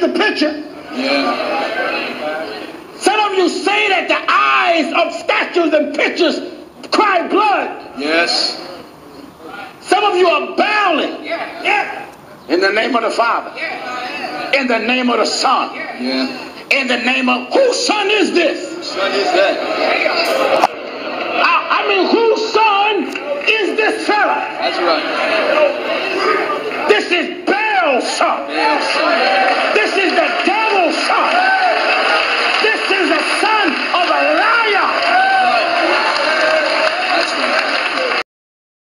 the picture. Yeah. Some of you say that the eyes of statues and pictures cry blood. Yes. Some of you are bowing. In the name of the Father. In the name of the Son. Yeah. In the name of whose son is this? Son is that? I, I mean, whose son is this fella? That's right. This is Baal's son. Baal's son.